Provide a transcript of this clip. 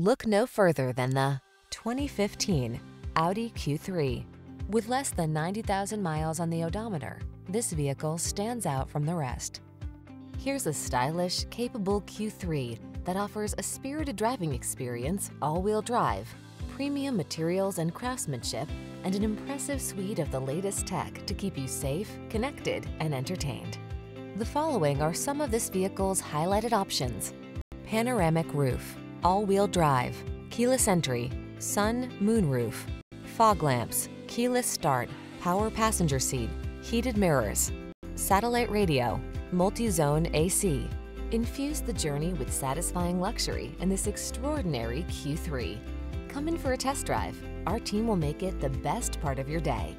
Look no further than the 2015 Audi Q3. With less than 90,000 miles on the odometer, this vehicle stands out from the rest. Here's a stylish, capable Q3 that offers a spirited driving experience, all-wheel drive, premium materials and craftsmanship, and an impressive suite of the latest tech to keep you safe, connected, and entertained. The following are some of this vehicle's highlighted options. Panoramic roof, all-wheel drive, keyless entry, sun, moonroof, fog lamps, keyless start, power passenger seat, heated mirrors, satellite radio, multi-zone AC. Infuse the journey with satisfying luxury in this extraordinary Q3. Come in for a test drive. Our team will make it the best part of your day.